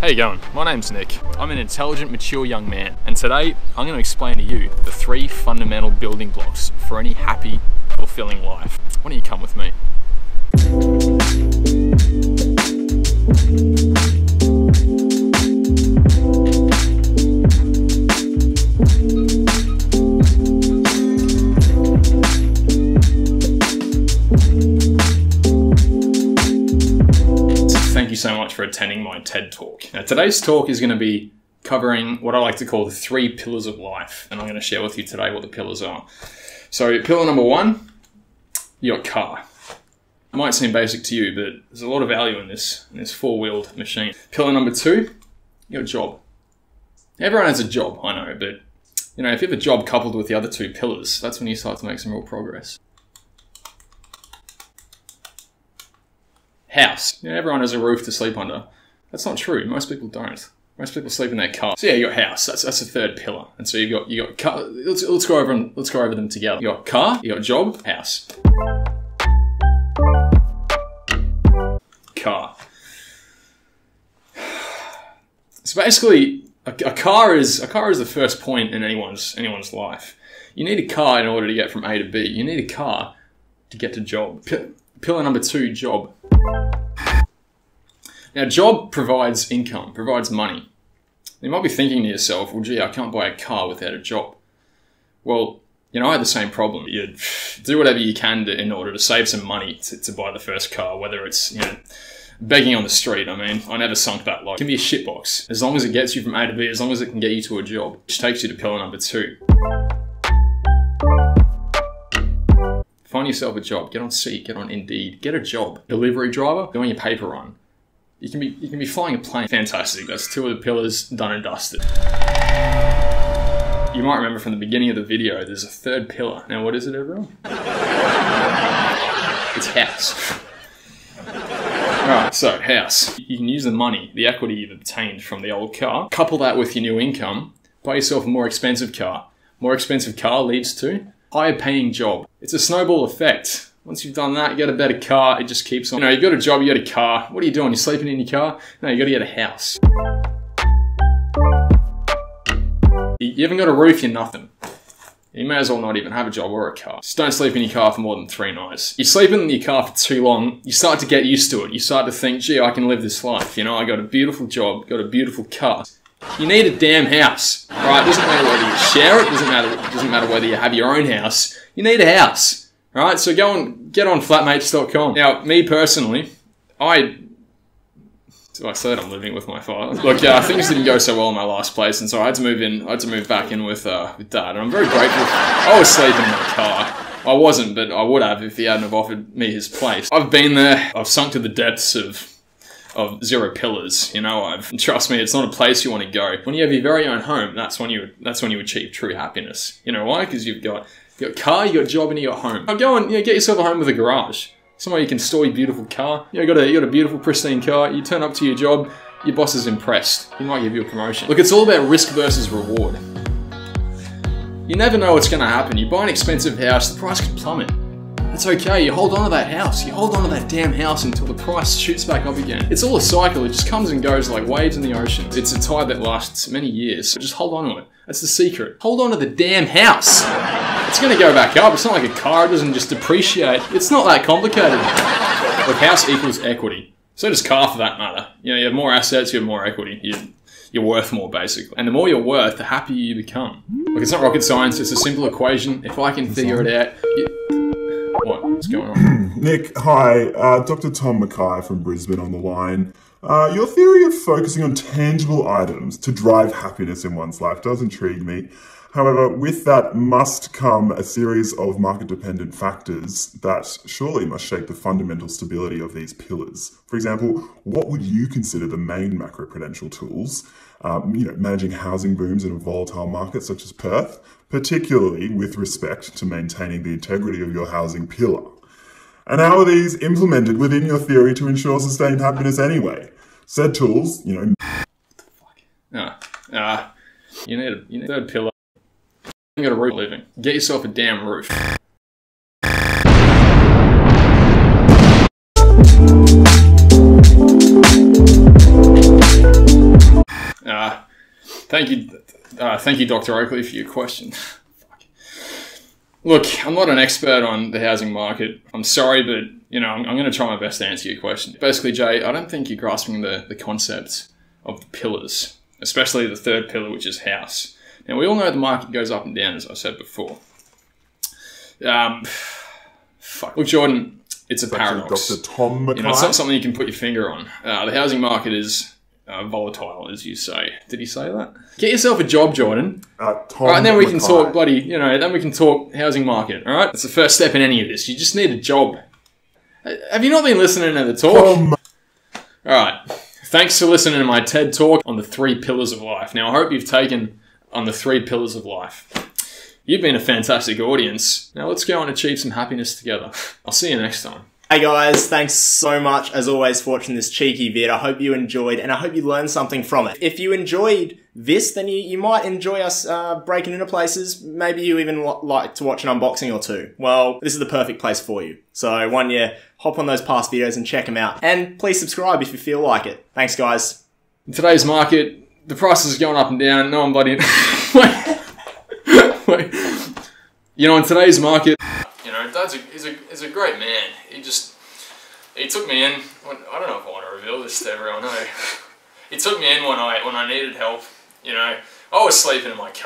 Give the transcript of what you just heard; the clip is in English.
How you going? My name's Nick. I'm an intelligent, mature young man, and today I'm going to explain to you the three fundamental building blocks for any happy, fulfilling life. Why don't you come with me? So much for attending my TED Talk. Now, today's talk is going to be covering what I like to call the three pillars of life, and I'm going to share with you today what the pillars are. So, pillar number one, your car. It might seem basic to you, but there's a lot of value in this in this four-wheeled machine. Pillar number two, your job. Everyone has a job, I know, but you know if you have a job coupled with the other two pillars, that's when you start to make some real progress. House. You know, everyone has a roof to sleep under. That's not true. Most people don't. Most people sleep in their car. So yeah, you got house. That's that's the third pillar. And so you've got you got car. Let's let's go over and let's go over them together. You got car. You got job. House. Car. So basically, a, a car is a car is the first point in anyone's anyone's life. You need a car in order to get from A to B. You need a car to get to job. P- pillar number two, job. Now, job provides income, provides money. You might be thinking to yourself, well, gee, I can't buy a car without a job. Well, you know, I had the same problem. You do whatever you can to, in order to save some money to, to buy the first car, whether it's, you know, begging on the street. I mean, I never sunk that low. It can be a shitbox. As long as it gets you from A to B, as long as it can get you to a job, which takes you to pillar number two. Find yourself a job. Get on Seek. Get on Indeed. Get a job. Delivery driver. Doing your paper run. You can be you can be flying a plane. Fantastic. That's two of the pillars done and dusted. You might remember from the beginning of the video, there's a third pillar. Now, what is it, everyone? it's house. Alright, so house. You can use the money, the equity you've obtained from the old car, couple that with your new income, buy yourself a more expensive car. More expensive car leads to higher paying job. It's a snowball effect. Once you've done that, you get a better car, it just keeps on. You know, you got a job, you got a car. What are you doing? You're sleeping in your car? No, you gotta get a house. You haven't got a roof, you're nothing. You may as well not even have a job or a car. Just don't sleep in your car for more than three nights. You sleep in your car for too long, you start to get used to it. You start to think, gee, I can live this life. You know, I got a beautiful job, got a beautiful car. You need a damn house, right? It doesn't matter whether you share it, doesn't matter, it doesn't matter whether you have your own house. You need a house, right? So go and get on flatmates.com. Now, me personally, I I said I'm living with my father. Look, yeah, things didn't go so well in my last place, and so I had to move in. I had to move back in with uh, with dad, and I'm very grateful. I was sleeping in my car. I wasn't, but I would have if he hadn't have offered me his place. I've been there. I've sunk to the depths of of zero pillars. You know, I've trust me, it's not a place you want to go. When you have your very own home, that's when you that's when you achieve true happiness. You know why? Because you've got you got car, you got job, and you got home. Now go and you know, get yourself a home with a garage. Somewhere you can store your beautiful car. You, know, got a you got a beautiful, pristine car. You turn up to your job, your boss is impressed. He might give you a promotion. Look, it's all about risk versus reward. You never know what's going to happen. You buy an expensive house, the price could plummet. That's okay. You hold on to that house. You hold on to that damn house until the price shoots back up again. It's all a cycle. It just comes and goes like waves in the ocean. It's a tide that lasts many years. So just hold on to it. That's the secret. Hold on to the damn house. It's to go back up. It's not like a car. It doesn't just depreciate. It's not that complicated. Look, house equals equity. So does car for that matter. You know, you have more assets, you have more equity. You, you're worth more, basically. And the more you're worth, the happier you become. Look, it's not rocket science. It's a simple equation. If I can figure it out... What's going on? Nick, hi. Uh, Dr. Tom Mackay from Brisbane on the line. Uh, your theory of focusing on tangible items to drive happiness in one's life does intrigue me. However, with that must come a series of market-dependent factors that surely must shape the fundamental stability of these pillars. For example, what would you consider the main macroprudential tools? Um, you know, managing housing booms in a volatile market such as Perth, particularly with respect to maintaining the integrity of your housing pillar. And how are these implemented within your theory to ensure sustained happiness anyway? Said tools, you know. Ah, ah. You need a you need a third pillar. You got a roof living. Get yourself a damn roof. Ah, Thank you, uh, thank you, Dr. Oakley, for your question. Look, I'm not an expert on the housing market. I'm sorry, but you know, I'm, I'm going to try my best to answer your question. Basically, Jay, I don't think you're grasping the, the concept of the pillars, especially the third pillar, which is house. Now, we all know the market goes up and down, as I said before. Um, fuck. Look, Jordan, it's a paradox. Dr. Tom Mackay. You know, it's not something you can put your finger on. Uh, the housing market is uh, volatile, as you say. Did he say that? Get yourself a job, Jordan. uh, Tom All right, then we can talk, bloody, you know, then we can talk housing market. All right, that's the first step in any of this. You just need a job. Uh, Have you not been listening to the talk? Tom All right. Thanks for listening to my TED talk on the three pillars of life. Now, I hope you've taken on the three pillars of life. You've been a fantastic audience. Now, let's go and achieve some happiness together. I'll see you next time. Hey guys, thanks so much as always for watching this cheeky vid. I hope you enjoyed and I hope you learned something from it. If you enjoyed this, then you, you might enjoy us uh, breaking into places. Maybe you even like to watch an unboxing or two. Well, this is the perfect place for you. So one year, hop on those past videos and check them out. And please subscribe if you feel like it. Thanks guys. In today's market, the prices are going up and down. No one bloody. wait. wait. You know, in today's market, Dad's a, he's a, he's a great man. He just, he took me in. When, I don't know if I want to reveal this to everyone. No. He took me in when I when I needed help. You know, I was sleeping in my car.